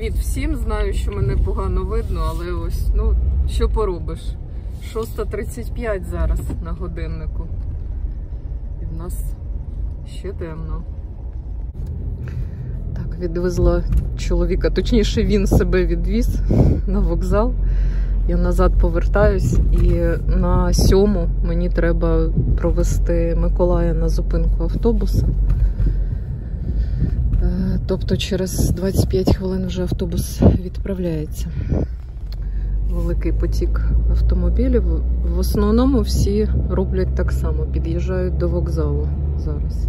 Привіт всім! Знаю, що мене погано видно, але ось, ну, що поробиш? 6.35 зараз на годиннику. І в нас ще темно. Так, відвезла чоловіка, точніше, він себе відвіз на вокзал. Я назад повертаюсь, і на сьому мені треба провести Миколая на зупинку автобуса. Тобто через 25 хвилин вже автобус відправляється. Великий потік автомобілів. В основному всі роблять так само, під'їжджають до вокзалу зараз.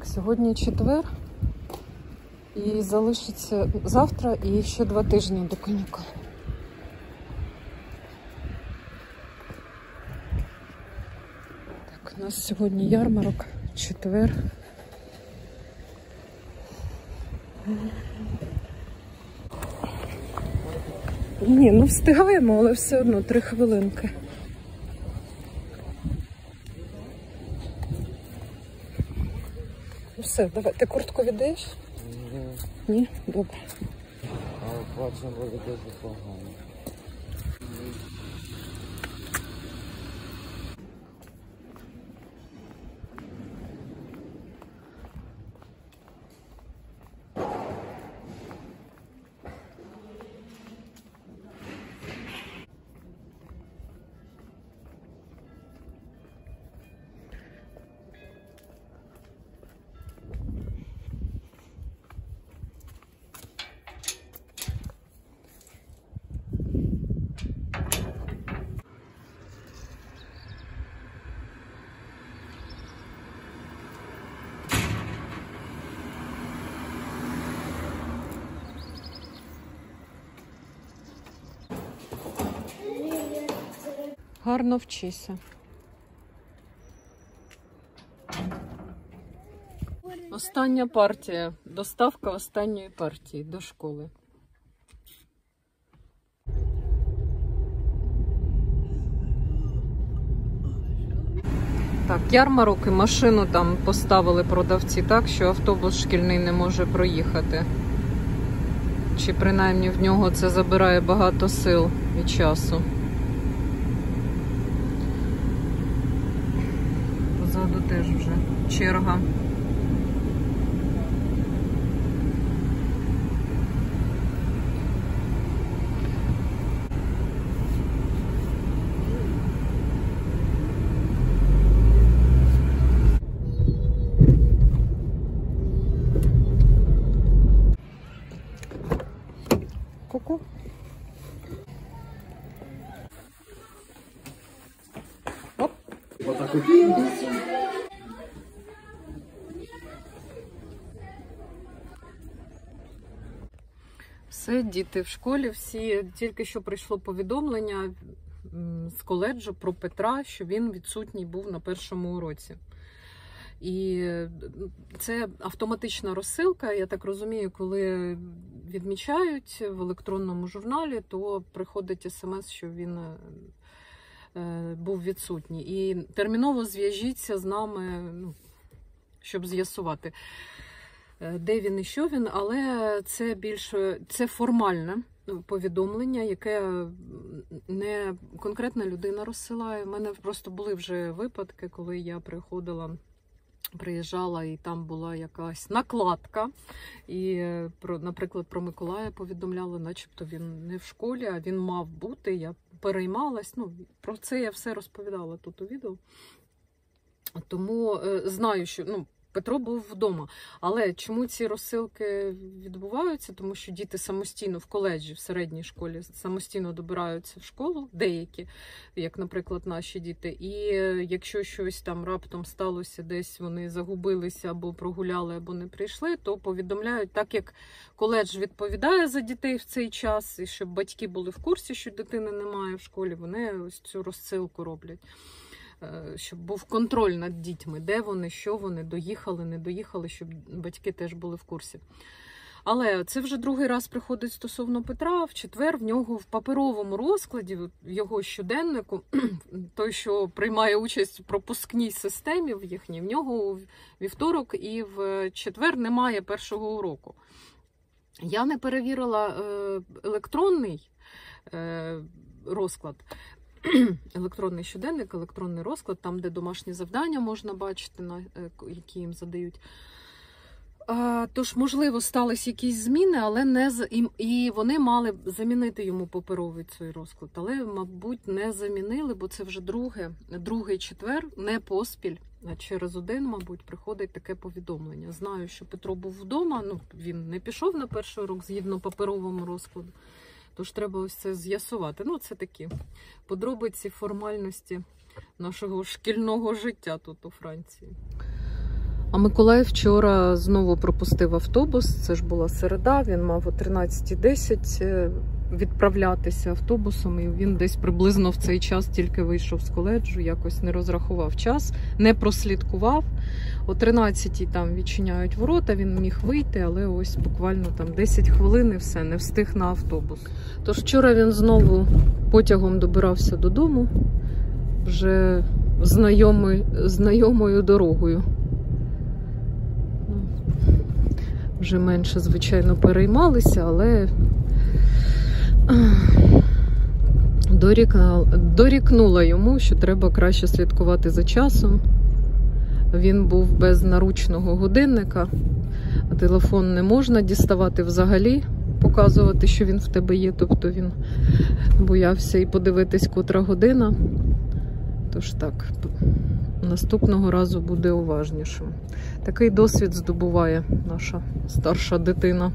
Так, сьогодні четвер. І залишиться завтра і ще два тижні до канікул. Так, у нас сьогодні ярмарок, четвер. Ні, ну встигаємо, але все одно три хвилинки. Все, давай. Ти куртку віддаєш? Ні? Ні? Добре. А бачимо буде дуже погано. Гарно вчися. Остання партія. Доставка останньої партії до школи. Так, ярмарок і машину там поставили продавці так, що автобус шкільний не може проїхати. Чи принаймні в нього це забирає багато сил і часу. Позаду теж вже черга. Діти в школі всі тільки що прийшло повідомлення з коледжу про Петра, що він відсутній був на першому уроці. І це автоматична розсилка. Я так розумію, коли відмічають в електронному журналі, то приходить смс, що він е, е, був відсутній. І терміново зв'яжіться з нами, ну, щоб з'ясувати, де він і що він, але це більше це формальне повідомлення, яке не конкретна людина розсилає. У мене просто були вже випадки, коли я приходила. Приїжджала і там була якась накладка. І, е, про, наприклад, про Миколая повідомляли, начебто він не в школі, а він мав бути. Я переймалась. Ну, про це я все розповідала тут у відео. Тому е, знаю, що ну, Петро був вдома. Але чому ці розсилки відбуваються? Тому що діти самостійно в коледжі, в середній школі самостійно добираються в школу, деякі, як, наприклад, наші діти. І е, якщо щось там раптом сталося, десь вони загубилися або прогуляли, або не прийшли, то повідомляють, так як коледж відповідає за дітей в цей час, і щоб батьки були в курсі, що дитини немає в школі, вони ось цю розсилку роблять. Е, Щоб був контроль над дітьми, де вони, що вони, доїхали, не доїхали, щоб батьки теж були в курсі. Але це вже другий раз приходить стосовно Петра. В четвер в нього в паперовому розкладі, в його щоденнику, той, що приймає участь в пропускній системі в їхній, в нього вівторок і в четвер немає першого уроку. Я не перевірила е, електронний е, розклад. Електронний щоденник, електронний розклад, там, де домашні завдання можна бачити, е, які їм задають. Тож, можливо, сталися якісь зміни, але не з- і, вони мали замінити йому паперовий цей розклад. Але, мабуть, не замінили, бо це вже друге, другий четвер, не поспіль. Через один, мабуть, приходить таке повідомлення. Знаю, що Петро був вдома. Ну він не пішов на перший урок згідно паперовому розкладу. Тож треба ось це з'ясувати. Ну, це такі подробиці формальності нашого шкільного життя тут у Франції. А Миколай вчора знову пропустив автобус. Це ж була середа. Він мав о 13.10 е, відправлятися автобусом, і він десь приблизно в цей час тільки вийшов з коледжу, якось не розрахував час, не прослідкував. О 13-й там відчиняють ворота, він міг вийти, але ось буквально там 10 хвилин і все, не встиг на автобус. Тож вчора він знову потягом добирався додому, вже знайомий, знайомою дорогою. Ну, Вже менше, звичайно, переймалися, але дорікнула йому, що треба краще слідкувати за часом. Він був без наручного годинника, а телефон не можна діставати взагалі, показувати, що він в тебе є. Тобто він боявся і подивитись, котра година. Тож так, наступного разу буде уважнішим. Такий досвід здобуває наша старша дитина,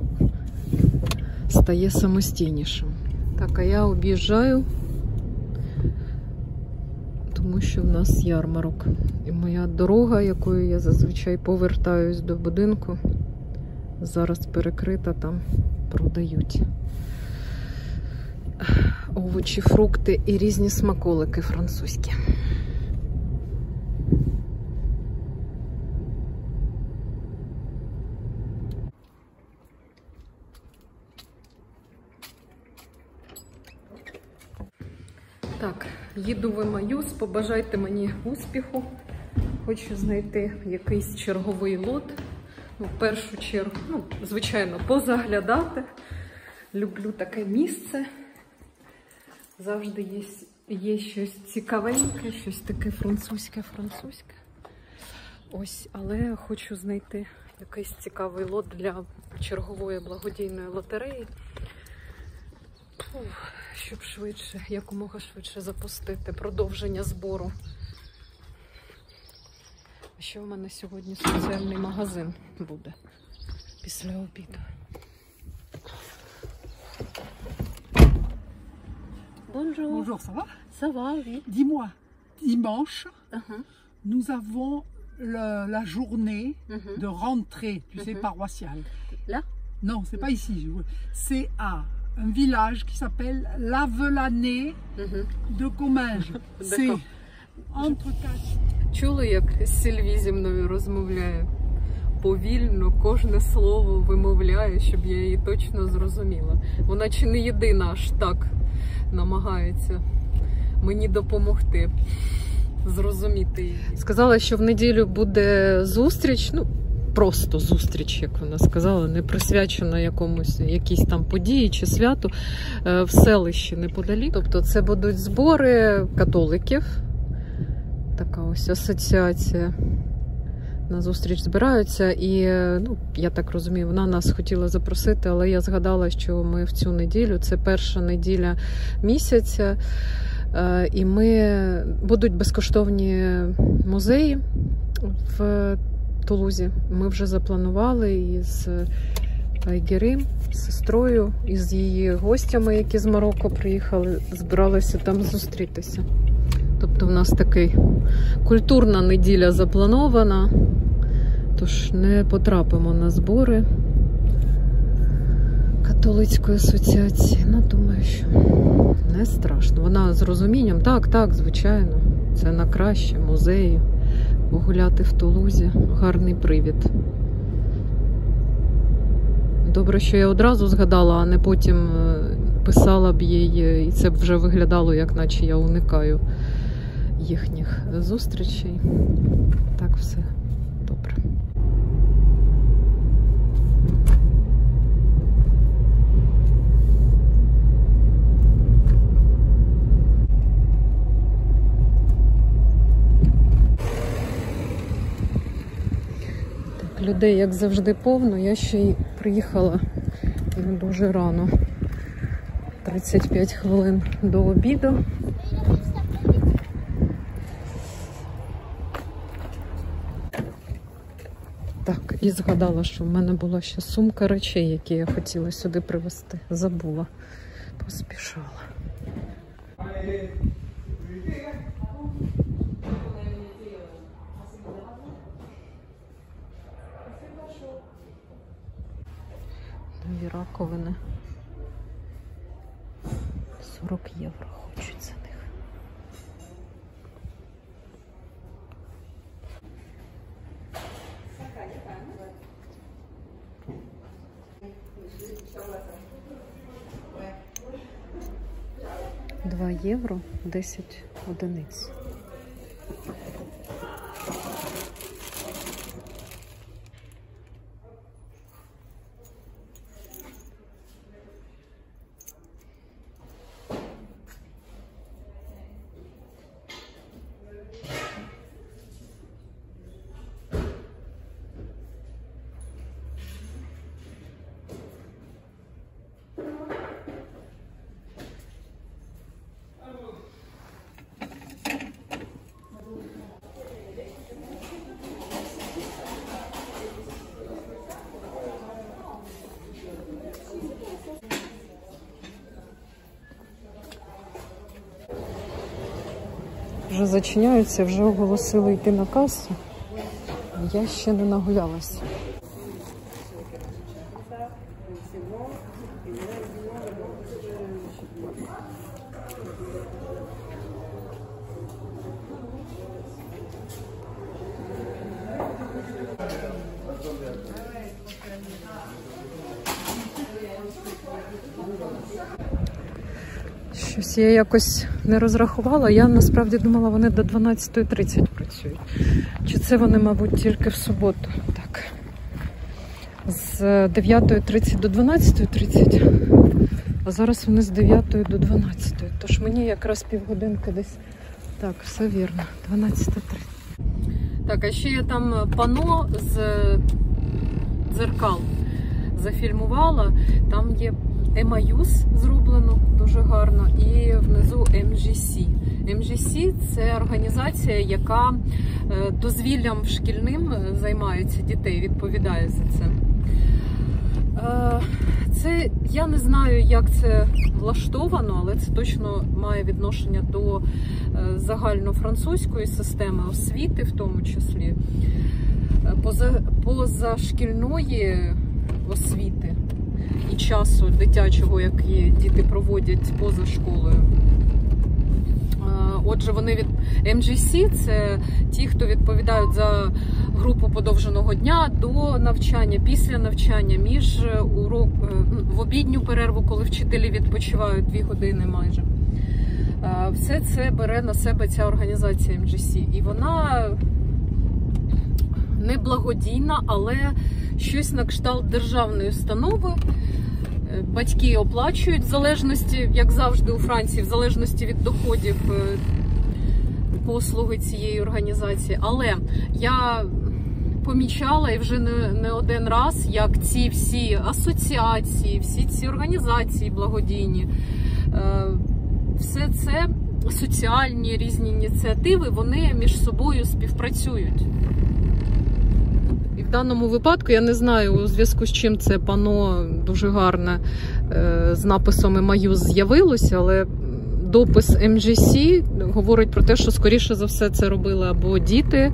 стає самостійнішим. Так, а я об'їжджаю, тому що в нас ярмарок. І моя дорога, якою я зазвичай повертаюсь до будинку, зараз перекрита, там продають овочі, фрукти і різні смаколики французькі. Так, їду в Емаюс, побажайте мені успіху. Хочу знайти якийсь черговий лот. Ну, в першу чергу, ну, звичайно, позаглядати. Люблю таке місце. Завжди є, є щось цікавеньке, щось таке французьке, французьке. Ось, але хочу знайти якийсь цікавий лот для чергової благодійної лотереї. Фух, щоб швидше, якомога швидше запустити продовження збору. А ще в мене сьогодні соціальний магазин буде після обіду. Bonjour. Bonjour, ça va Ça va, oui. Dis-moi, dimanche, Uh-huh. nous avons le- la journée Mhm. de rentrée, tu sais, Mhm. paroissiale. Là Non, c'est pas ici. je- C'est à un village qui s'appelle Lavelanet Mhm. de Comminges. C'est entre quatre. Чули, як Сільві зі мною розмовляє? Повільно, кожне слово вимовляє, щоб я її точно зрозуміла. Вона чи не єдина аж так намагається мені допомогти зрозуміти її. Сказала, що в неділю буде зустріч, ну просто зустріч, як вона сказала, не присвячена якомусь якійсь там події чи святу е, в селищі неподалік. Тобто це будуть збори католиків. Така ось асоціація. На зустріч збираються, і ну, я так розумію, вона нас хотіла запросити, але я згадала, що ми в цю неділю, це перша неділя місяця, е, і ми будуть безкоштовні музеї в Тулузі. Ми вже запланували із Айгерим, сестрою, і з її гостями, які з Марокко приїхали, збиралися там зустрітися. Тобто в нас такий культурна неділя запланована, тож не потрапимо на збори католицької асоціації. Ну, думаю, що не страшно. Вона з розумінням, так, так, звичайно, це на краще музеї. Погуляти в Тулузі гарний привід. Добре, що я одразу згадала, а не потім е, писала б їй, е, і це б вже виглядало, як наче я уникаю їхніх зустрічей. Так, все добре. Так, людей, як завжди, повно. Я ще й приїхала дуже рано. 35 хвилин до обіду. Так, і згадала, що в мене була ще сумка речей, які я хотіла сюди привезти. Забула, поспішала. Нові раковини. 40 євро хочуть за них. Два євро 10 одиниць. Вже зачиняються, вже оголосили йти на касу. Я ще не нагулялася. Щось я якось не розрахувала. Я насправді думала, вони до 12.30 працюють. Чи це вони, мабуть, тільки в суботу? Так. З 9.30 до 12.30. А зараз вони з 9 до 12. Тож мені якраз півгодинки десь. Так, все вірно. 12.30. Так, а ще я там пано з дзеркал зафільмувала. Там є Емаюс зроблено дуже гарно, і внизу MGC. MGC – це організація, яка е, дозвіллям шкільним займається дітей, відповідає за це. Е, Це я не знаю, як це влаштовано, але це точно має відношення до е, загальнофранцузької системи освіти, в тому числі Е, позашкільної освіти і часу дитячого, який діти проводять поза школою. Е, Отже, вони від MGC це ті, хто відповідають за групу подовженого дня до навчання, після навчання, між урок в обідню перерву, коли вчителі відпочивають дві години майже. Е, Все це бере на себе ця організація MGC. І вона не благодійна, але щось на кшталт державної установи. Е, Батьки оплачують в залежності, як завжди у Франції, в залежності від доходів е, послуги цієї організації. Але я помічала і вже не, не один раз, як ці всі асоціації, всі ці організації благодійні, е, все це соціальні різні ініціативи, вони між собою співпрацюють. Даному випадку я не знаю, у зв'язку з чим це пано дуже гарне е, з написом Емаюз з'явилося, але допис MGC говорить про те, що скоріше за все це робили або діти е,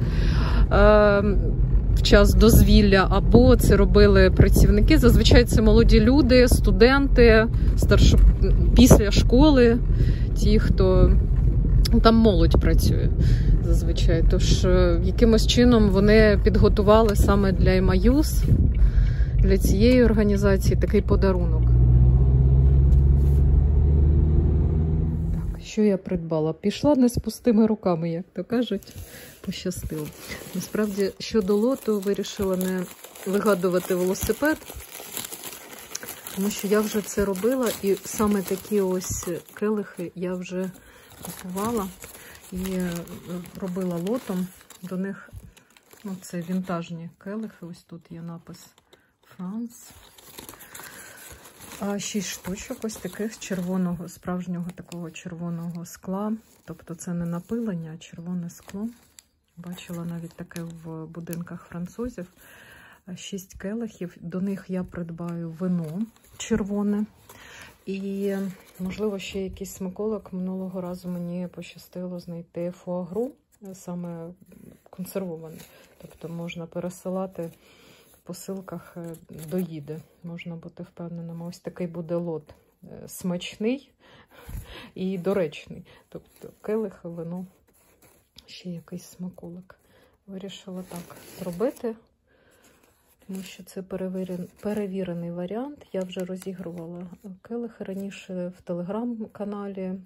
в час дозвілля, або це робили працівники. Зазвичай це молоді люди, студенти, старшо... після школи, ті, хто там молодь працює зазвичай. Тож е, якимось чином вони підготували саме для Емаюз, для цієї організації такий подарунок. Так, що я придбала? Пішла не з пустими руками, як то кажуть, пощастило. Насправді, щодо лоту, вирішила не вигадувати велосипед, тому що я вже це робила, і саме такі ось келихи я вже купувала і е, робила лотом. До них ну, це вінтажні келихи. Ось тут є напис Франц. А шість штучок ось таких червоного, справжнього такого червоного скла. Тобто це не напилення, а червоне скло. Бачила навіть таке в будинках французів. Шість келихів. До них я придбаю вино червоне. І, можливо, ще якийсь смаколик. Минулого разу мені пощастило знайти фуагру, саме консервований. Тобто можна пересилати в посилках доїде. Можна бути впевненим. Ось такий буде лот смачний і доречний. Тобто келих, вино, ще якийсь смаколик. Вирішила так зробити тому що це перевірений варіант. Я вже розігрувала келихи раніше в телеграм-каналі е,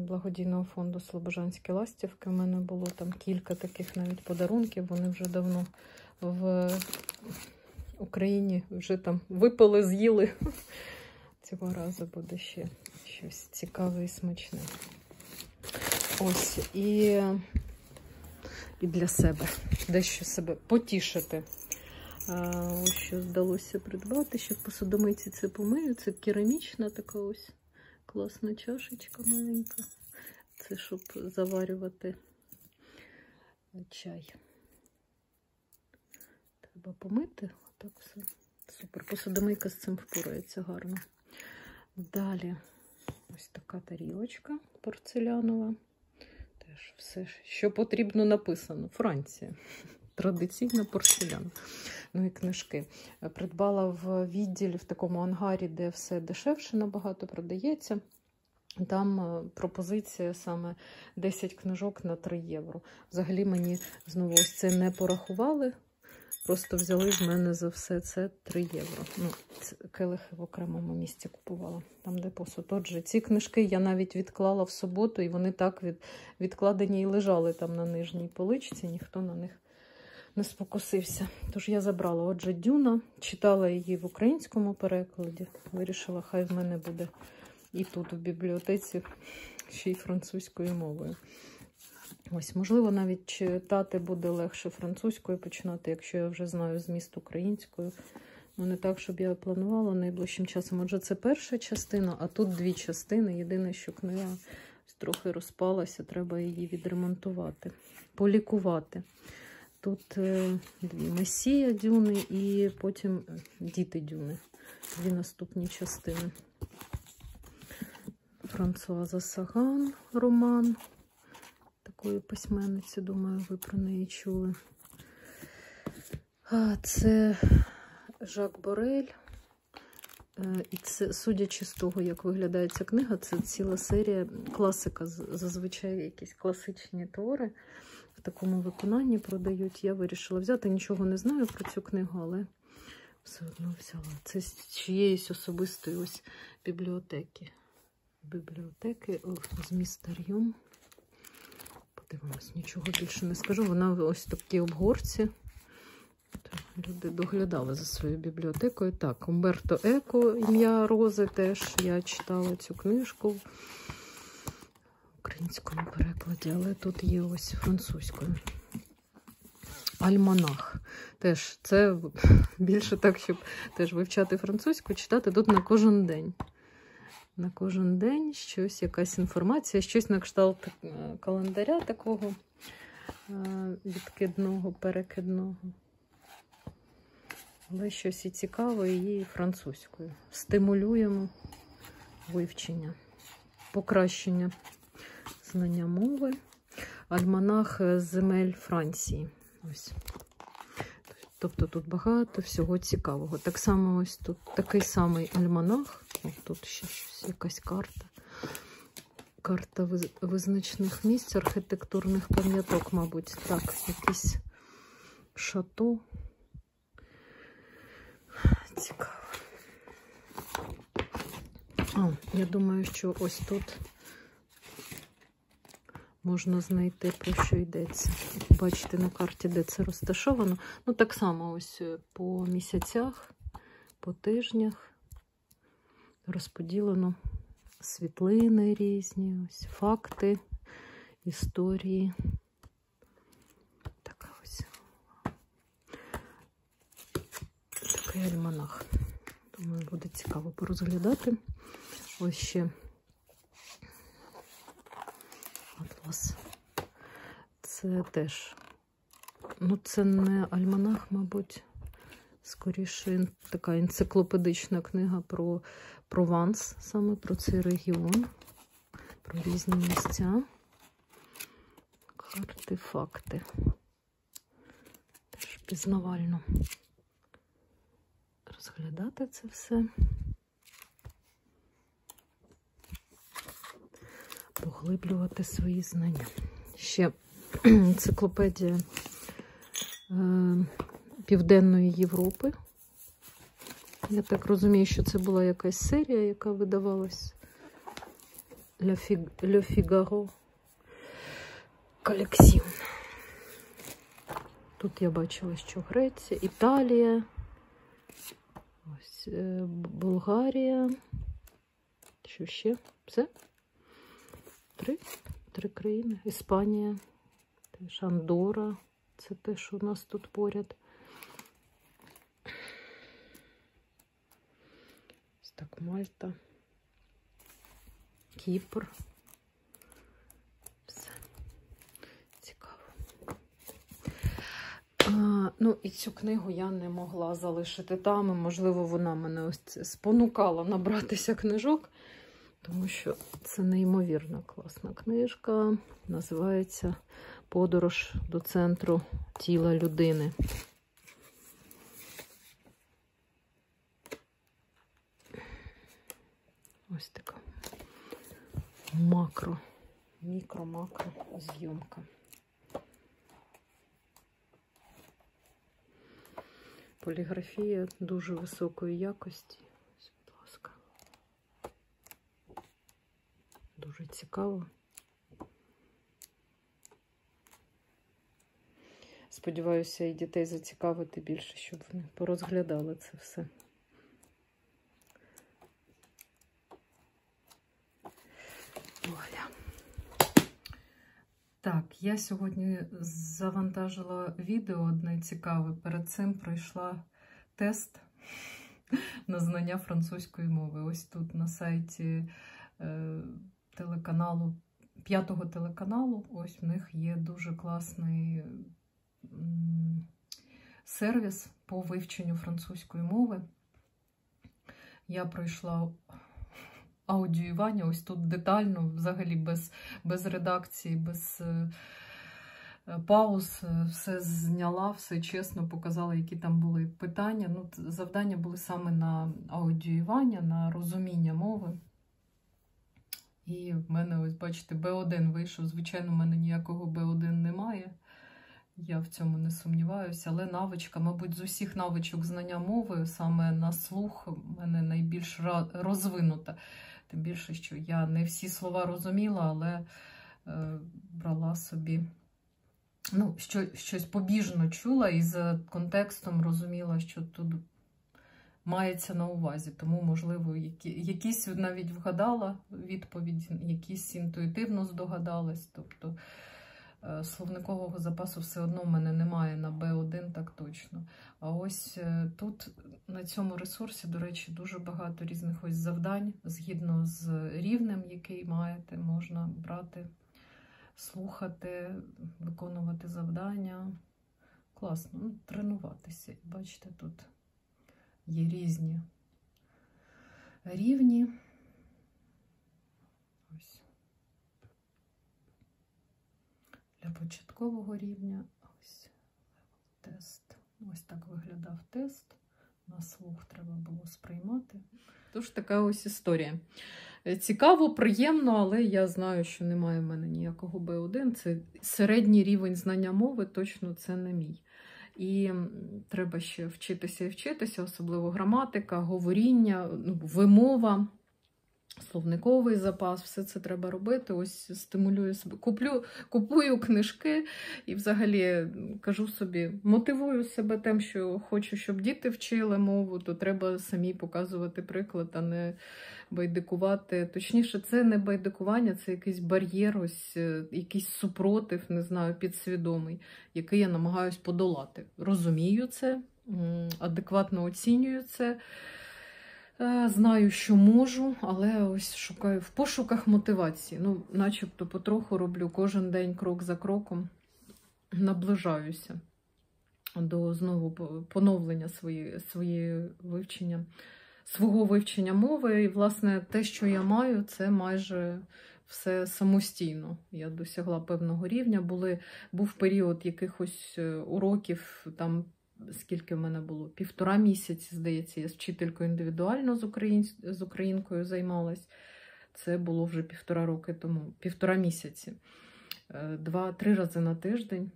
благодійного фонду Слобожанські ластівки. У мене було там кілька таких навіть подарунків. Вони вже давно в Україні вже там випили, з'їли. Цього разу буде ще щось цікаве і смачне. Ось і, і для себе дещо себе потішити. Ось що вдалося придбати. Ще в посудомийці це помию. Це керамічна така ось класна чашечка маленька. Це щоб заварювати чай. Треба помити. Отак все. Супер. Посудомийка з цим впорається гарно. Далі ось така тарілочка порцелянова. Теж все, що потрібно, написано. Франція. Традиційна порцеляна ну і книжки. Придбала в відділі в такому ангарі, де все дешевше набагато продається. Там е, пропозиція саме 10 книжок на 3 євро. Взагалі мені знову ось це не порахували. Просто взяли з мене за все це 3 євро. Ну, Келихи в окремому місці купувала, там де посуд. Отже, ці книжки я навіть відклала в суботу, і вони так від, відкладені і лежали там на нижній поличці, ніхто на них не спокусився. Тож я забрала отже Дюна, читала її в українському перекладі. Вирішила, хай в мене буде і тут, у бібліотеці, ще й французькою мовою. Ось, можливо, навіть читати буде легше французькою починати, якщо я вже знаю зміст українською. Ну, не так, щоб я планувала найближчим часом. Отже, це перша частина, а тут дві частини. Єдине, що книга трохи розпалася, треба її відремонтувати, полікувати. Тут е, Месія дюни і потім е, діти дюни. Дві наступні частини. Франсуаза Саган роман. Такої письменниці, думаю, ви про неї чули. Це Жак Борель. Е, і це, судячи з того, як виглядає ця книга, це ціла серія класика, зазвичай якісь класичні твори такому виконанні продають. Я вирішила взяти. Нічого не знаю про цю книгу, але все одно взяла. Це з чиєїсь особистої ось бібліотеки. Бібліотеки з містар'юм. Подивимось, нічого більше не скажу. Вона ось в такій обгорці. Люди доглядали за своєю бібліотекою. Так, Умберто Еко, ім'я Рози теж я читала цю книжку українському перекладі, але тут є ось французькою. Альманах. Теж це більше так, щоб теж вивчати французьку, читати тут на кожен день. На кожен день щось, якась інформація, щось на кшталт е, календаря такого е, відкидного, перекидного. але щось і цікаве і французькою. Стимулюємо вивчення, покращення знання мови. Альманах земель Франції. Ось. Тобто тут багато всього цікавого. Так само ось тут такий самий альманах. О, тут ще щось, якась карта. Карта визначних місць, архітектурних пам'яток, мабуть. Так, якісь шато. Цікаво. А, я думаю, що ось тут можна знайти, про що йдеться. Бачите на карті, де це розташовано. Ну, так само ось е, по місяцях, по тижнях розподілено світлини різні, ось факти, історії. Така ось. Такий альманах. Думаю, буде цікаво порозглядати. Ось ще атлас. Це теж. Ну, це не альманах, мабуть. Скоріше така енциклопедична книга про Прованс, саме про цей регіон, про різні місця. Карти, факти. Теж пізнавально розглядати це все. Поглиблювати свої знання. Ще енциклопедія е, Південної Європи. Я так розумію, що це була якась серія, яка видавалась Le Fig- Le Figaro Collection. Тут я бачила, що Греція, Італія, ось е, Болгарія. Що ще? Все? Три? Три країни. Іспанія, теж Андора. Це те, що у нас тут поряд. Ось так, Мальта. Кіпр. Все. Цікаво. А, ну, і цю книгу я не могла залишити там. Можливо, вона мене ось спонукала набратися книжок, тому що це неймовірно класна книжка. Називається Подорож до центру тіла людини. Ось така макро, мікро-макро зйомка. Поліграфія дуже високої якості. Ось, будь ласка. Дуже цікаво. Сподіваюся, і дітей зацікавити більше, щоб вони порозглядали це все. Оля. Так, я сьогодні завантажила відео одне цікаве. Перед цим пройшла тест на знання французької мови. Ось тут на сайті е, телеканалу, п'ятого телеканалу, ось в них є дуже класний сервіс по вивченню французької мови. Я пройшла аудіювання, ось тут детально, взагалі без, без редакції, без е, пауз, е, все зняла, все чесно показала, які там були питання. Ну, завдання були саме на аудіювання, на розуміння мови. І в мене, ось бачите, Б1 вийшов. Звичайно, в мене ніякого Б1 немає. Я в цьому не сумніваюся, але навичка, мабуть, з усіх навичок знання мови, саме на слух, в мене найбільш розвинута. Тим більше, що я не всі слова розуміла, але е, брала собі ну, що, щось побіжно чула і за контекстом розуміла, що тут мається на увазі. Тому, можливо, які, якісь навіть вгадала відповідь, якісь інтуїтивно здогадалась. Тобто е, словникового запасу все одно в мене немає на Б1, так точно. А ось е, тут на цьому ресурсі, до речі, дуже багато різних ось завдань згідно з рівнем, який маєте, можна брати, слухати, виконувати завдання. Класно, ну, тренуватися. Бачите, тут Є різні рівні. Для початкового рівня ось тест. Ось так виглядав тест. На слух треба було сприймати. Тож така ось історія. Е, Цікаво, приємно, але я знаю, що немає в мене ніякого Б1. Це середній рівень знання мови, точно це не мій. І треба ще вчитися і вчитися, особливо граматика, говоріння, ну, вимова, словниковий запас, все це треба робити. Ось стимулюю себе. Куплю, купую книжки і взагалі кажу собі, мотивую себе тим, що хочу, щоб діти вчили мову, то треба самі показувати приклад, а не байдикувати. Точніше, це не байдикування, це якийсь бар'єр, ось е, якийсь супротив, не знаю, підсвідомий, який я намагаюсь подолати. Розумію це, адекватно оцінюю це. Е, Знаю, що можу, але ось шукаю в пошуках мотивації. Ну, начебто потроху роблю кожен день крок за кроком, наближаюся до знову поновлення своєї, своєї вивчення, свого вивчення мови. І, власне, те, що я маю, це майже все самостійно. Я досягла певного рівня. Були, був період якихось е, уроків, там скільки в мене було? Півтора місяці, здається, я з вчителькою індивідуально з, україн... з українкою займалась. Це було вже півтора роки тому, півтора місяці. Е, Два-три рази на тиждень.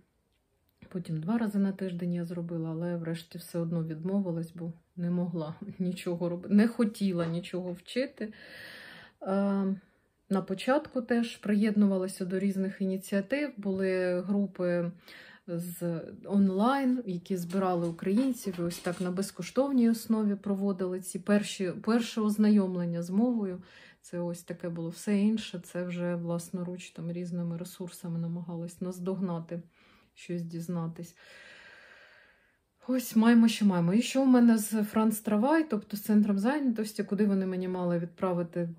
Потім два рази на тиждень я зробила, але врешті все одно відмовилась, бо не могла нічого робити, не хотіла нічого вчити. Е, На початку теж приєднувалася до різних ініціатив. Були групи з онлайн, які збирали українців, і ось так на безкоштовній основі проводили ці перші, перше ознайомлення з мовою. Це ось таке було все інше. Це вже власноруч там різними ресурсами намагалась наздогнати, щось дізнатись. Ось маємо, що маємо. І що в мене з Франц Травай, тобто з центром зайнятості, куди вони мені мали відправити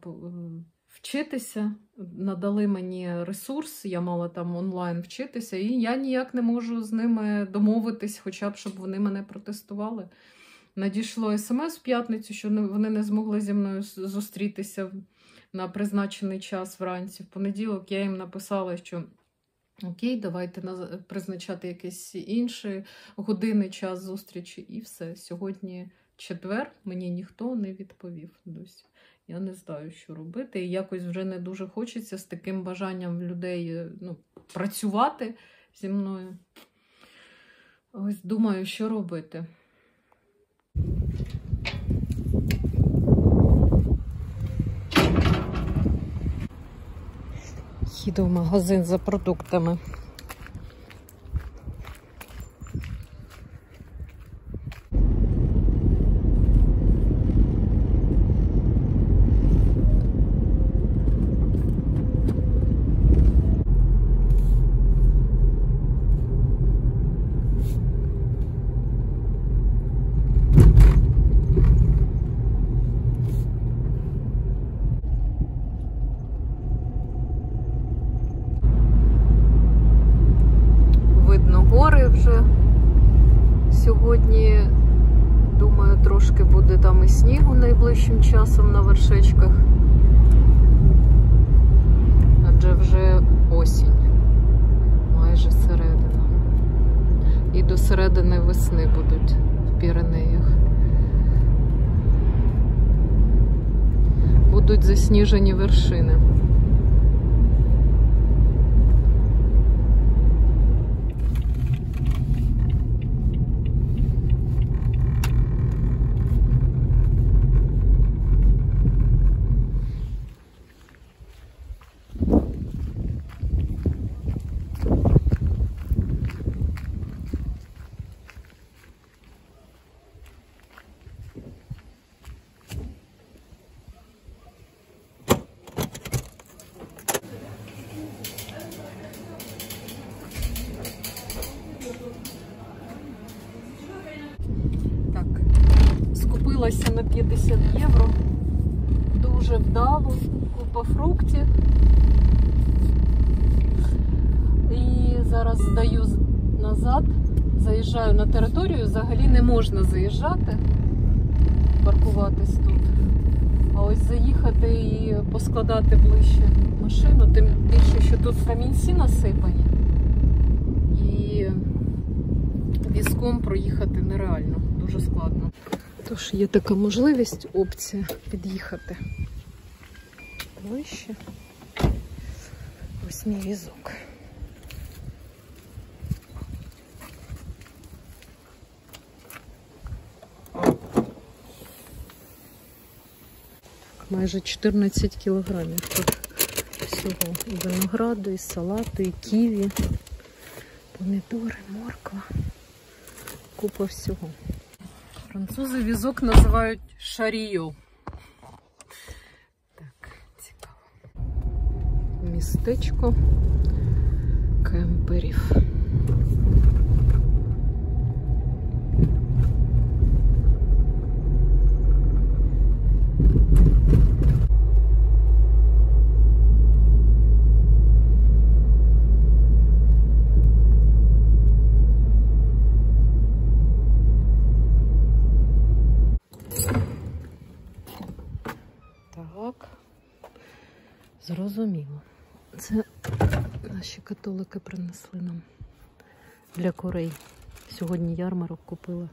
вчитися, надали мені ресурс, я мала там онлайн вчитися, і я ніяк не можу з ними домовитись, хоча б щоб вони мене протестували. Надійшло смс в п'ятницю, що вони не змогли зі мною зустрітися на призначений час вранці. В понеділок я їм написала, що окей, давайте призначати якийсь інший години, час зустрічі, і все. Сьогодні четвер, мені ніхто не відповів досі. Я не знаю, що робити. І якось вже не дуже хочеться з таким бажанням людей е, ну, працювати зі мною. Ось думаю, що робити. Їду в магазин за продуктами. Видно гори вже сьогодні. Думаю, трошки буде там і снігу найближчим часом на вершечках. Адже вже осінь, майже середина. І до середини весни будуть в Піренеях. Будуть засніжені вершини. Так, скупилася на 50 євро. Дуже вдало, купа фруктів. І зараз здаю назад, заїжджаю на територію, взагалі не можна заїжджати. паркуватись тут. А ось заїхати і поскладати ближче машину, тим більше, що тут камінці насипані. І візком проїхати нереально, дуже складно. Тож є така можливість, опція під'їхати ближче. Ось мій візок. Майже 14 кілограмів тут всього. І винограду, і салату, і ківі, помідори, морква. Купа всього. Французи візок називають шаріо. Так, цікаво. Містечко кемперів. Наші католики принесли нам для курей. Сьогодні ярмарок купила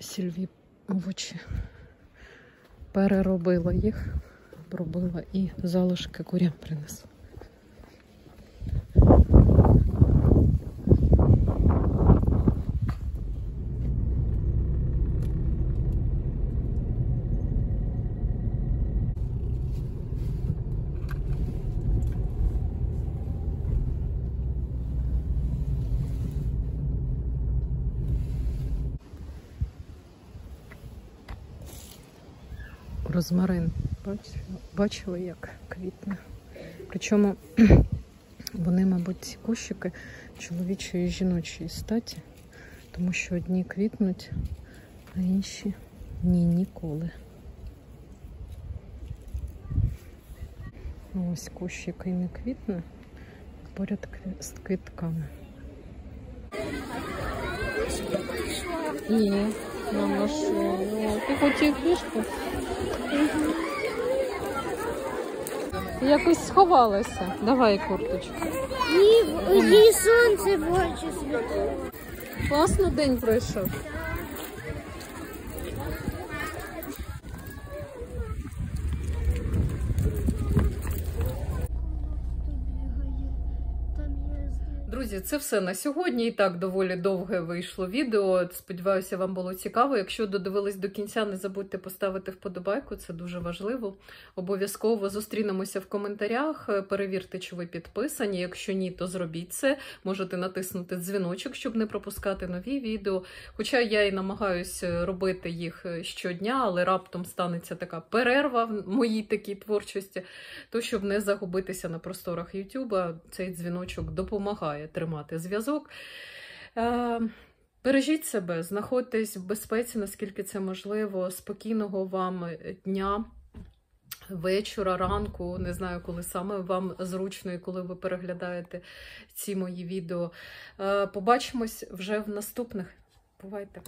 сільві овочі. Переробила їх, пробила і залишки курям принесла. Розмарин. Бачили, як квітне. Причому вони, мабуть, ці кущики чоловічої і жіночої статі, тому що одні квітнуть, а інші ні ніколи. Ну, Ось кущ, який не квітне, поряд з квітками. Ні, на машину. Ти хотів пішку? Якось сховалася. Давай курточку. Ні, їй сонце в очі світило. Класно день пройшов. Друзі, це все на сьогодні. І так доволі довге вийшло відео. Сподіваюся, вам було цікаво. Якщо додивились до кінця, не забудьте поставити вподобайку, це дуже важливо. Обов'язково зустрінемося в коментарях. Перевірте, чи ви підписані. Якщо ні, то зробіть це. Можете натиснути дзвіночок, щоб не пропускати нові відео. Хоча я і намагаюся робити їх щодня, але раптом станеться така перерва в моїй такій творчості. То щоб не загубитися на просторах Ютуба, цей дзвіночок допомагає тримати зв'язок. Е, Бережіть себе, знаходьтесь в безпеці, наскільки це можливо. Спокійного вам дня, вечора, ранку. Не знаю, коли саме вам зручно і коли ви переглядаєте ці мої відео. Е, Побачимось вже в наступних. Бувайте!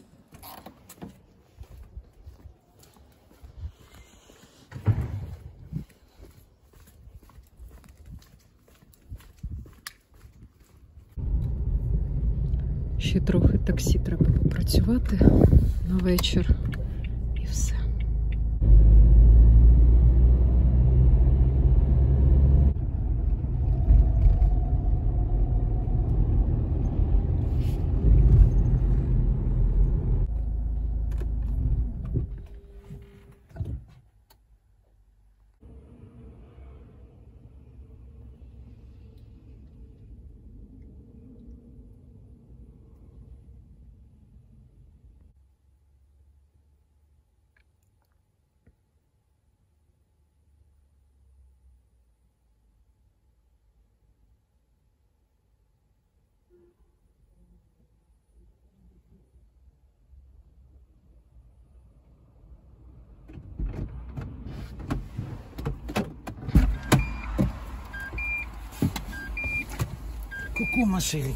Ще трохи таксі треба попрацювати на вечір Machili.